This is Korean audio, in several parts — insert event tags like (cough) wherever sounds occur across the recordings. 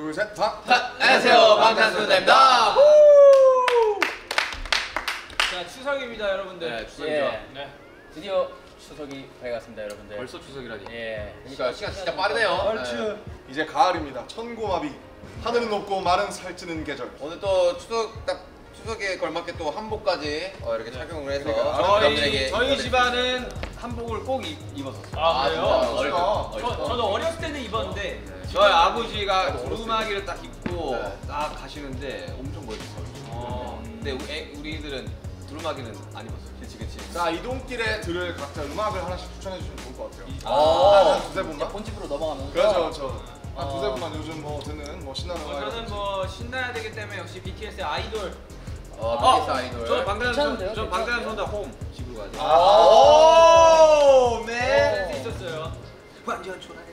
둘, 셋, 다. 자, 안녕하세요 방탄소년단입니다. 자 추석입니다 여러분들. 네 추석이죠. 예. 네. 드디어 추석이 밝았습니다, 여러분들. 벌써 추석이라니. 예. 그러니까 시간 진짜 빠르네요. 얼추. 이제 가을입니다. 천고마비. 하늘은 높고 마른 살찌는 계절. 네. 오늘 또 추석 딱 추석에 걸맞게 또 한복까지 어, 이렇게 착용을 해서 그러니까 저희 저희 집안은 한복을 꼭 입, 입었었어요. 아, 아 그래요? 때. 저- 저도 어렸을 때는 입었는데 저희 아버지가 두루마기를 딱 입고 네. 딱 가시는데 엄청 멋있어요. 어. 근데 애- 우리들은 두루마기는 안 입었어요. 그치 그치. 자, 이동길에 들을 각자 음악을 하나씩 추천해 주시면 좋을 것 같아요. 어. 한 두세 분만. 본집으로 넘어가면서 그렇죠, 그렇죠. 한 어. 두세 분만 요즘 뭐 듣는 뭐 신나는 어, 음악. 저는 뭐 신나야 되기 때문에 역시 BTS의 아이돌. 어, BTS 아이돌. 저 방탄 괜찮은데요? 저 방탄 소년단 홈 집으로 가야 돼. 오, 센스 있었어요. 완전 초라했어.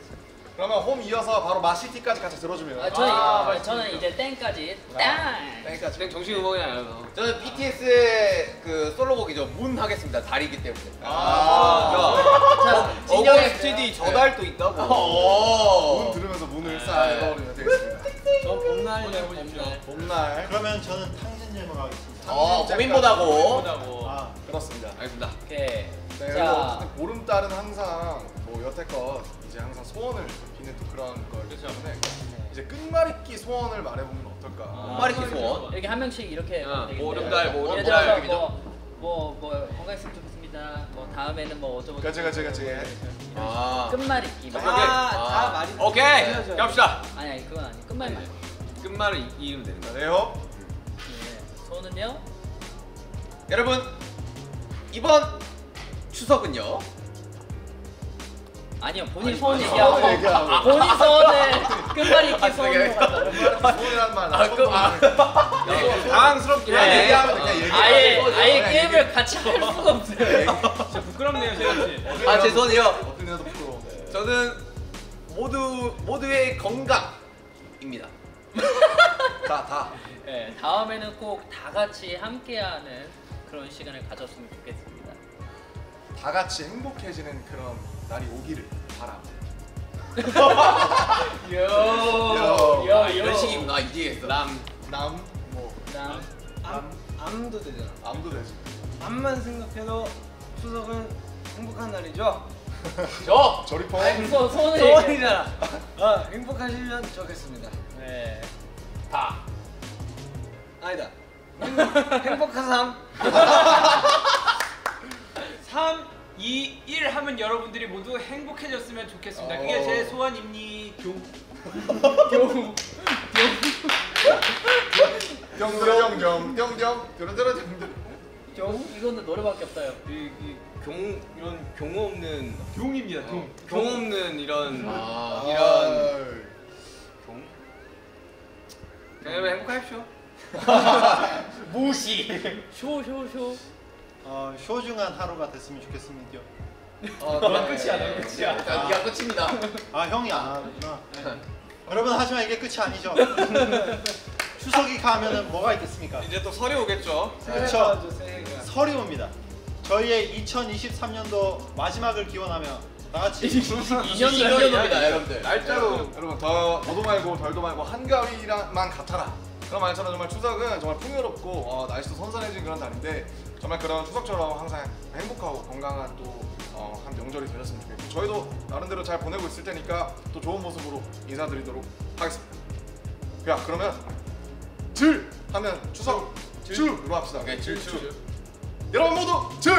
그러면 홈 이어서 바로 마시티까지 같이 들어주면. 아, 저는, 아, 아. 저는 이제 땡까지 아, 땅! 땡까지. 그냥 정식 음악이 아니라서. 저는 BTS의 그 솔로곡이죠. 문 하겠습니다. 달이기 때문에. 아. 자, 진영의 진영의 스테디 저달도 있다고. 오. 문 들으면서 문을 네. 싹 열어버리면 되겠습니다. 저 봄날 보내보십시오. 봄날. 그러면 저는 탕진 질문 하겠습니다. 어, 고민보다고. 보다고. 아, 그렇습니다. 알겠습니다. 오케이. 네, 그리고 자, 어쨌든 보름달은 항상 뭐 여태껏 이제 항상 소원을 비는 또 그런 거기 그렇죠. 때문에 이제 끝말잇기 소원을 말해보면 어떨까? 끝말잇기 소원. 이렇게 한 명씩 이렇게 어. 보름달, 뭐 예를 보름달 들어서 얘기죠. 뭐, 뭐, 뭐, 건강했으면 좋겠습니다. 뭐, 다음에는 뭐, 어쩌고. 그치, 그치. 아. 끝말잇기. 뭐. 아, 다 말이 오케이 갑시다. 아니, 아니, 그건 아니. 끝말 말고. 끝말을 이- 이으면 되는. 레오. 네. 소는요? 여러분 이번 추석은요. 아니요, 본인 소원 얘기하고. 소원 얘기하고. 본인 소원을 끝말잇기 소원으로 되게- 간다. 소원이란 말. 아, 그- 아. 당황스럽긴 예. 하네. 얘기하면 돼, 그냥 얘기. 아예, 아예 게임을 같이 할 수가 없어요. 진짜 부끄럽네요 세현 씨. 아 죄송해요. 어떤 애도 부러워. 저는 모두 모두의 건강입니다. (laughs) 다, 다. 네, 다음에는 꼭 다 같이 함께하는 그런 시간을 가졌으면 좋겠습니다. 다 같이 행복해지는 그런 날이 오기를 바람. (laughs) 요, 요. 요, 아, 이런 식이구나 이제겠어. 남 남, 뭐, 남, 암, 암도 되잖아. 암도 되지. 암만 생각해도 추석은 행복한 날이죠. (laughs) 저 저리퍼. 소, 소원을 얘기해. 소원이잖아. 아, 행복하시면 좋겠습니다. 네. 다. 아니다. 행복, 행복한 삶. (laughs) 3, 2, 1 하면 여러분들이 모두 행복해졌으면 좋겠습니다. 그게 어. 제 소원입니. 교. 영정, 드러드러 정정. 경 이거는 노래밖에 없어요. 이, 이 경, 이런 경우 없는 교입니다. 교. 경 없는 이런 아. 이런 경. 자, 여러분 행복하십시오. (laughs) 무시. 쇼 쇼 쇼. 어, 소중한 하루가 됐으면 좋겠습니다. 어, 그건 끝이야, 넌 끝이야. 일단 네가 끝입니다. 아, 형이 안 하구나. 여러분 하지만 이게 끝이 아니죠. (laughs) 추석이 가면은 뭐가 있겠습니까? 이제 또 설이 오겠죠. 그렇죠. 설이 옵니다. 저희의 2023년도 마지막을 기원하며 다 같이 2년 2년입니다 여러분들. 날짜로 여러분 더 더도 말고 덜도 말고 한가위만 같아라. 그런 말처럼 정말 추석은 정말 풍요롭고 어, 날씨도 선선해진 그런 날인데 정말 그런 추석처럼 항상 행복하고 건강한 또 어, 한 명절이 되셨으면 좋겠고 저희도 나름대로 잘 보내고 있을 테니까 또 좋은 모습으로 인사드리도록 하겠습니다. 야 그러면 줄 하면 추석 줄로 합시다. 오케이, 줄, 줄. 여러분 모두 줄